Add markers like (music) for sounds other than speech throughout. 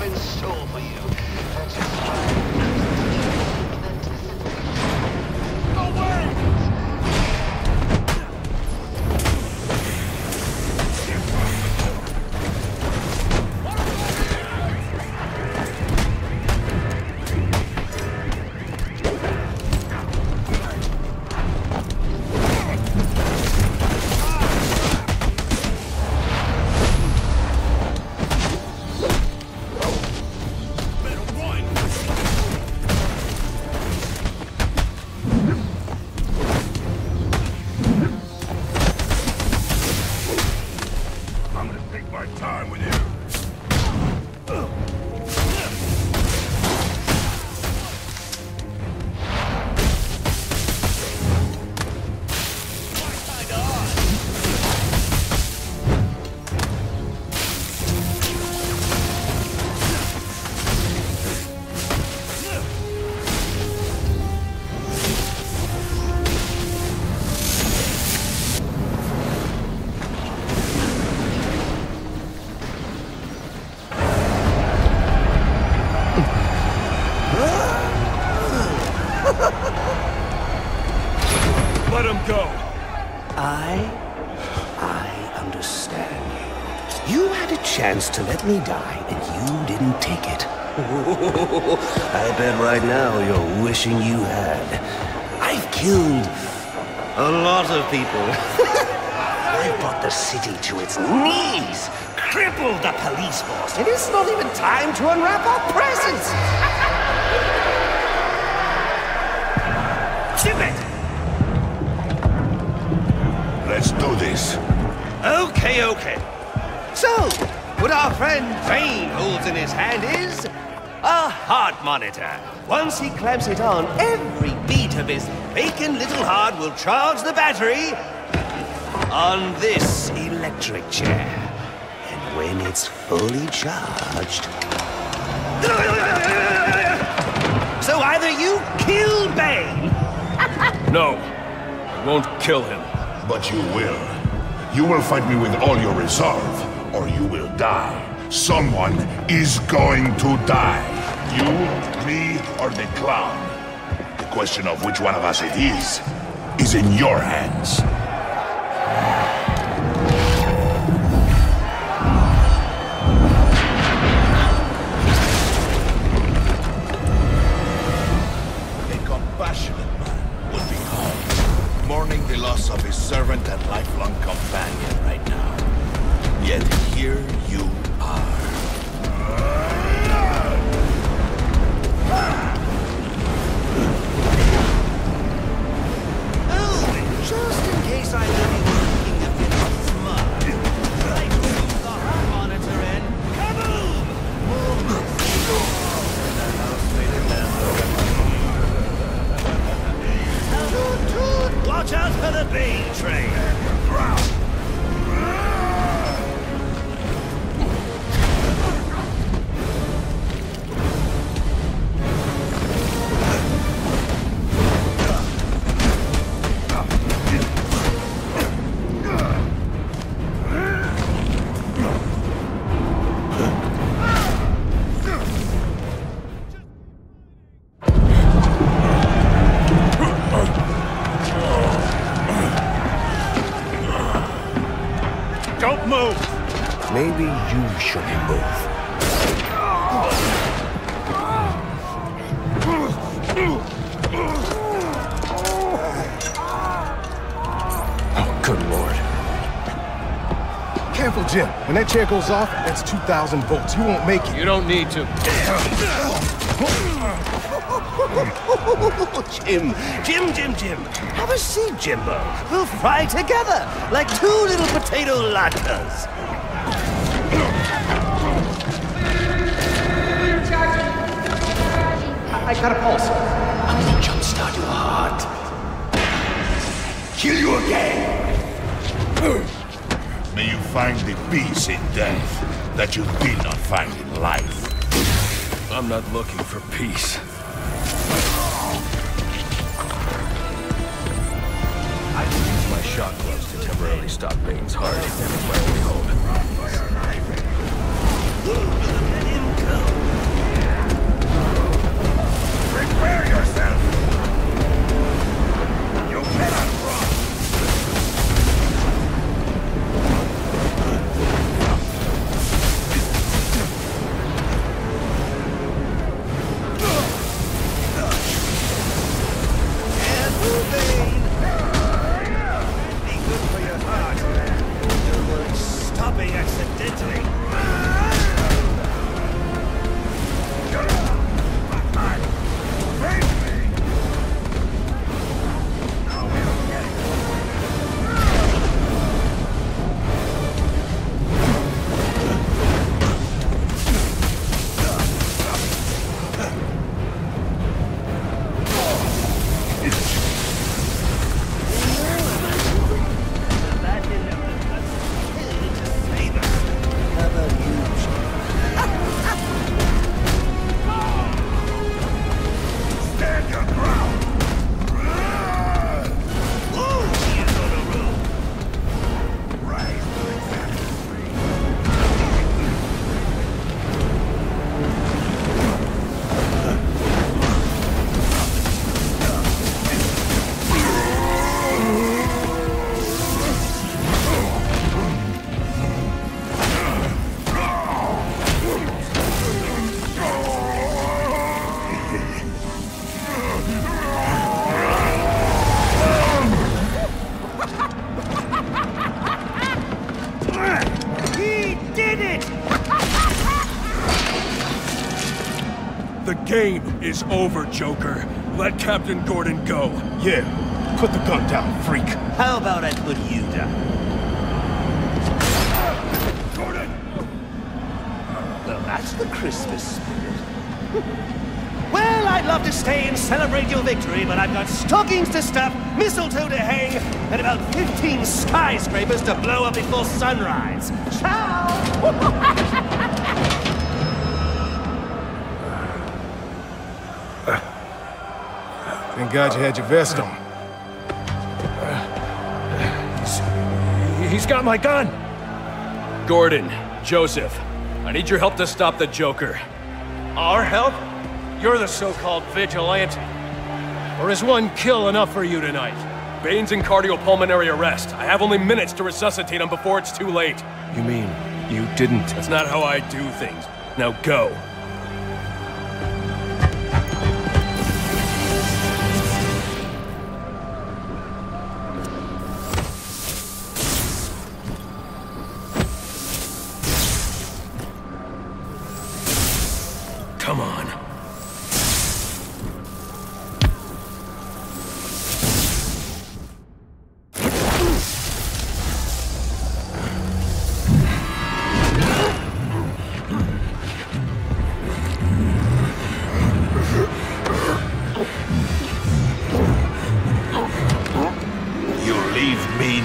have in Let him go. I... I understand you. You had a chance to let me die, and you didn't take it. (laughs) I bet right now you're wishing you had. I've killed a lot of people. (laughs) I brought the city to its knees, crippled the police force, and it's not even time to unwrap our presents. (laughs) Ship Let's do this. Okay, okay. So, what our friend Bane holds in his hand is a heart monitor. Once he clamps it on, every beat of his bacon little heart will charge the battery on this electric chair. And when it's fully charged... So either you kill Bane, (laughs) No, I won't kill him. But you will. You will fight me with all your resolve, or you will die. Someone is going to die. You, me, or the clown. The question of which one of us it is, is in your hands. The Bane train! Careful, Jim. When that chair goes off, that's 2,000 volts. You won't make it. You don't need to. (laughs) Jim, Jim, Jim, Jim. Have a seat, Jimbo. We'll fry together like two little potato latkes. I got a pulse. I'm gonna jumpstart your heart. Kill you again! May you find the peace in death that you did not find in life. I'm not looking for peace. I can use my shock gloves to temporarily stop Bane's heart. That is my only hope. Prepare yourself! Over, Joker. Let Captain Gordon go. Yeah, put the gun down, freak. How about I put you down? Gordon! Well, that's the Christmas spirit. (laughs) well, I'd love to stay and celebrate your victory, but I've got stockings to stuff, mistletoe to hang, and about 15 skyscrapers to blow up before sunrise. Ciao! (laughs) Thank God you had your vest on. He's got my gun! Gordon, Joseph, I need your help to stop the Joker. Our help? You're the so-called vigilante. Or is one kill enough for you tonight? Bane's in cardiopulmonary arrest. I have only minutes to resuscitate him before it's too late. You mean you didn't? That's not how I do things. Now go.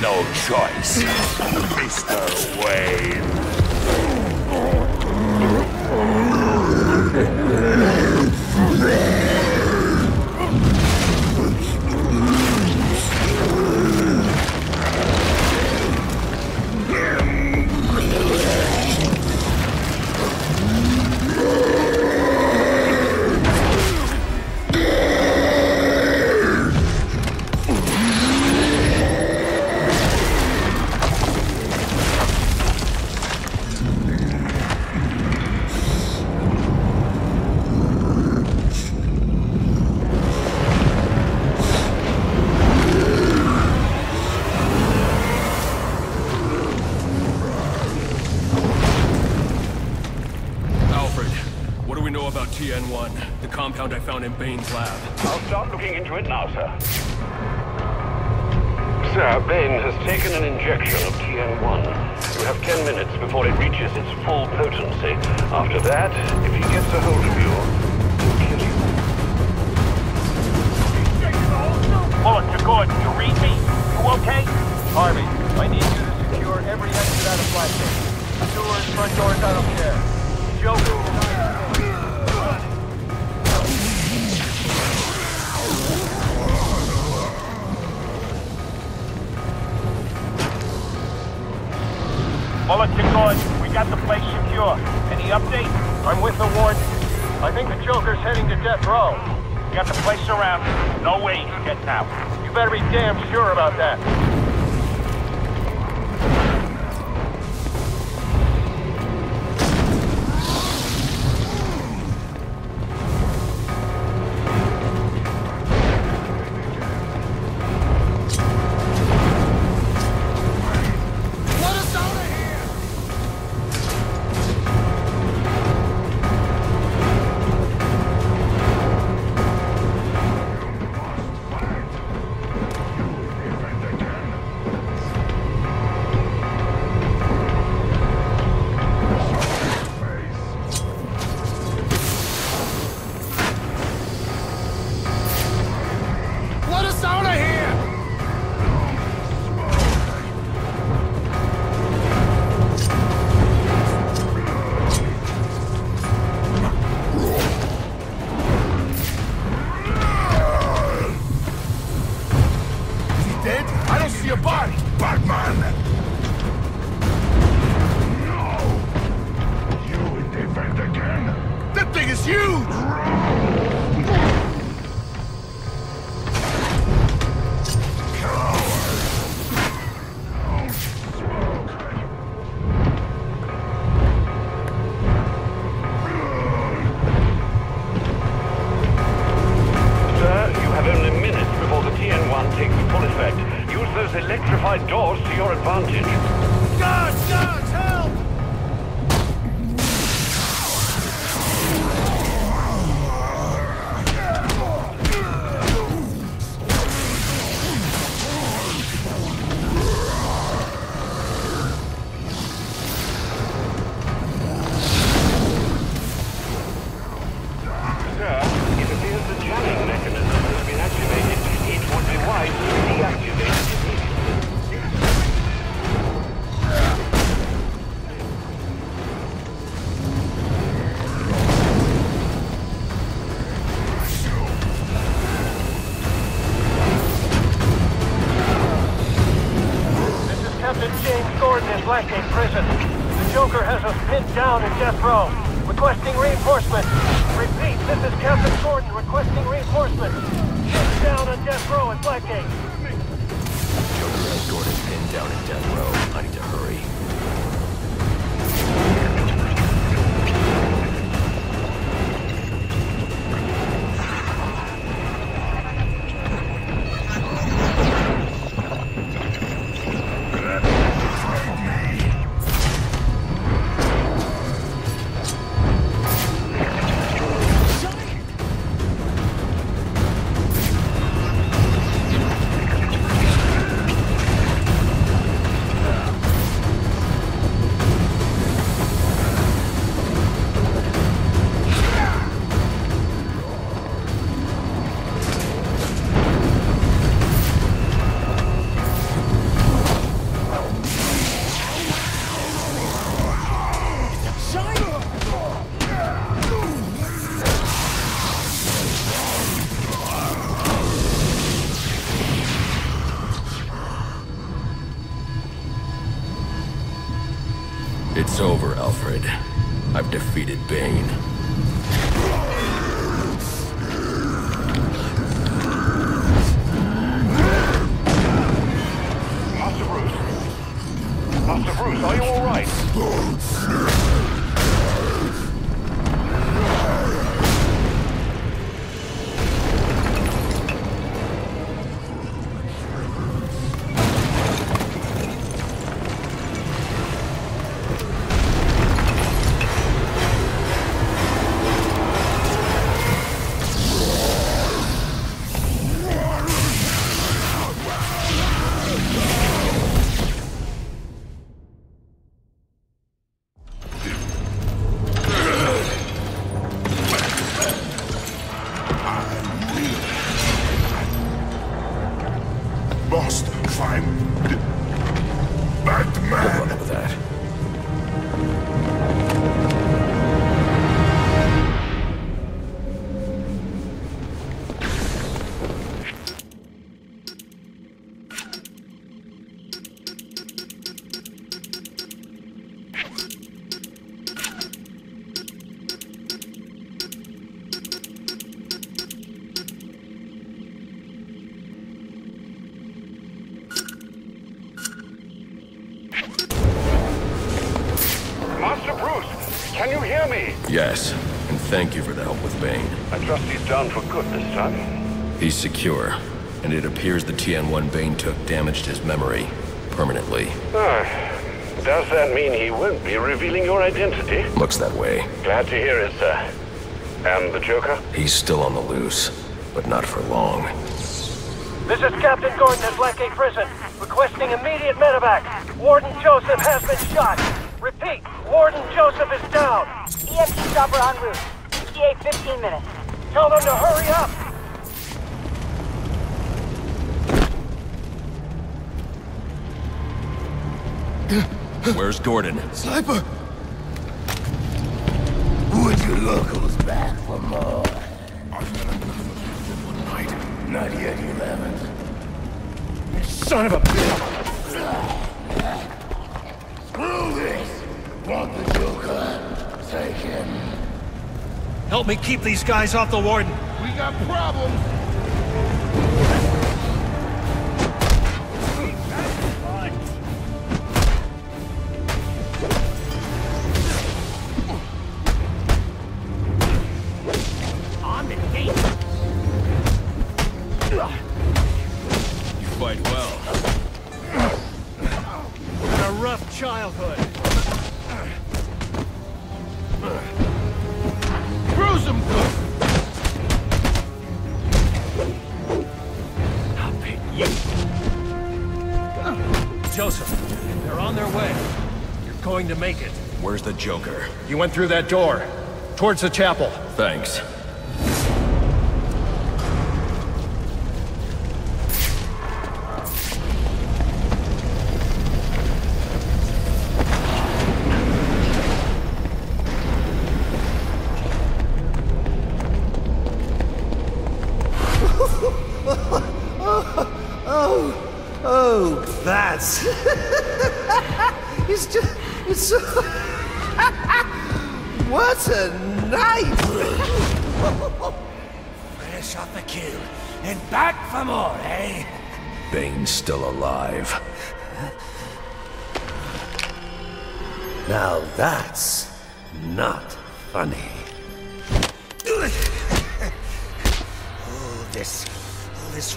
No choice, Mr. Wayne. Found lab? I'll start looking into it now, sir. Sir, Bane has taken an injection of TN1. You have ten minutes before it reaches its full potency. After that, if he gets a hold of you, he'll kill you. Bullock to Gordon, you read me? You okay? Harvey, I need you to secure every exit out of Flagship. Sewers, front doors, I don't care. No way he's getting out. You better be damn sure about that. See body. Batman! No! You will again? That thing is huge! Sir, Gordon requesting reinforcements. Pinned down on death row at Blackgate. Joker has Gordon pinned down in death row. I need to hurry. Você Batman! Time. Secure, and it appears the TN-1 Bane took damaged his memory permanently. Ah, does that mean he won't be revealing your identity? Looks that way. Glad to hear it, sir. And the Joker? He's still on the loose, but not for long. This is Captain Gordon at Blackgate Prison, requesting immediate medevac. Warden Joseph has been shot. Repeat, Warden Joseph is down. EMT chopper en route. ETA 15 minutes. Tell them to hurry up. Where's Gordon? Sniper! Would you locals back for more? I've got enough of you one night. Not yet, you haven't. Son of a bitch! Screw this! Want the Joker? Take him. Help me keep these guys off the warden. We got problems! Joseph, they're on their way. You're going to make it. Where's the Joker? You went through that door. Towards the chapel. Thanks. What a night! Fresh off the kill, and back for more, eh? Bane's still alive. Now that's not funny. Oh, this... All this...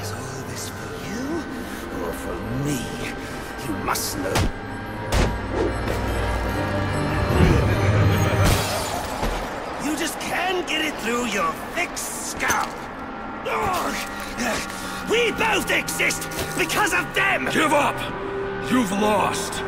Is all this for you? Or for me? You must know. Get it through your thick skull. We both exist because of them! Give up! You've lost!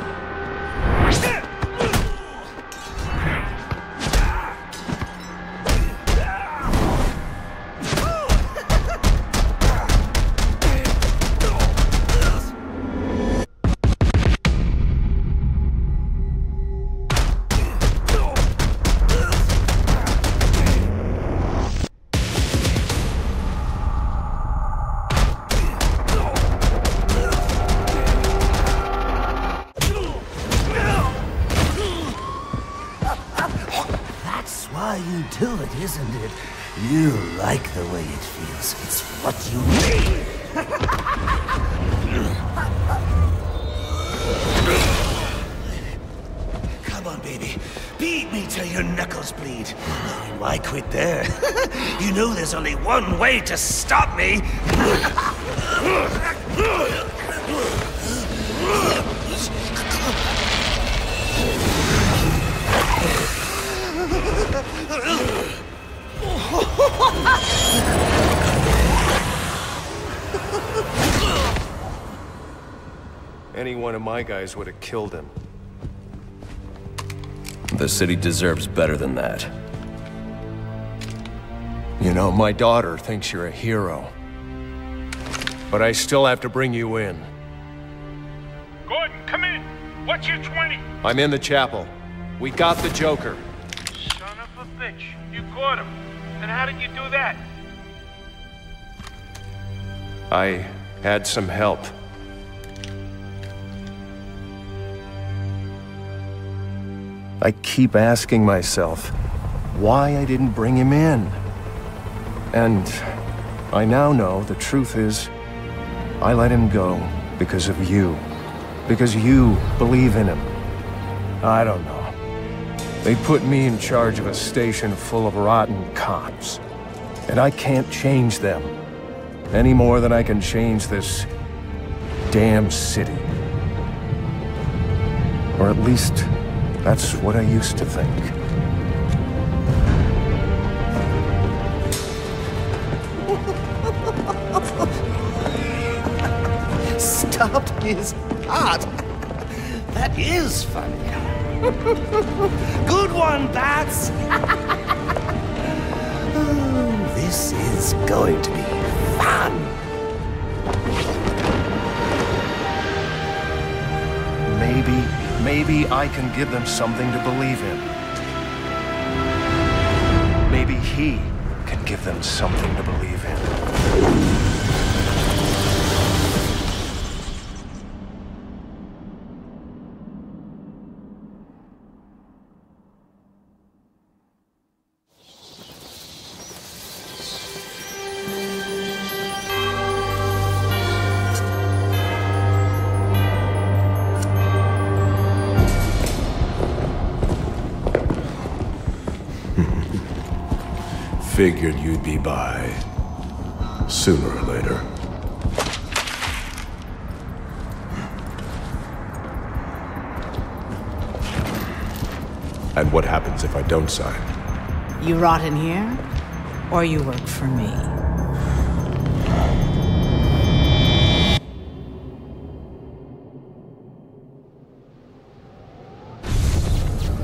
Come on, baby. Beat me till your knuckles bleed. Why quit there? (laughs) you know there's only one way to stop me. (laughs) Any one of my guys would have killed him. The city deserves better than that. You know, my daughter thinks you're a hero. But I still have to bring you in. Gordon, come in. What's your 20? I'm in the chapel. We got the Joker. Son of a bitch. You caught him. And how did you do that? I had some help. I keep asking myself why I didn't bring him in. And I now know the truth is I let him go because of you. Because you believe in him. I don't know. They put me in charge of a station full of rotten cops. And I can't change them. Any more than I can change this... damn city. Or at least, that's what I used to think. Stopped his heart. That is funny. Good one, Bats. oh, (laughs) this is going to be fun. Maybe, I can give them something to believe in. Maybe he can give them something to believe in. Be by. Sooner or later. And what happens if I don't sign? You rot in here, or you work for me.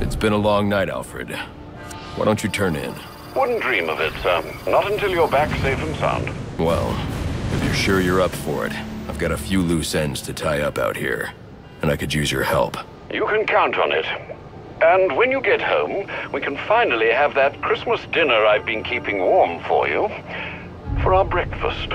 It's been a long night, Alfred. Why don't you turn in? Wouldn't dream of it, sir. Not until you're back safe and sound. Well, if you're sure you're up for it, I've got a few loose ends to tie up out here, and I could use your help. You can count on it. And when you get home, we can finally have that Christmas dinner I've been keeping warm for you for our breakfast.